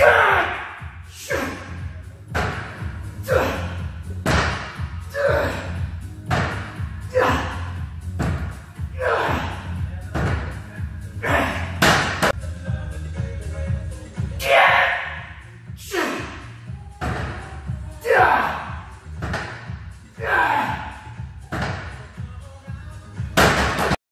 God!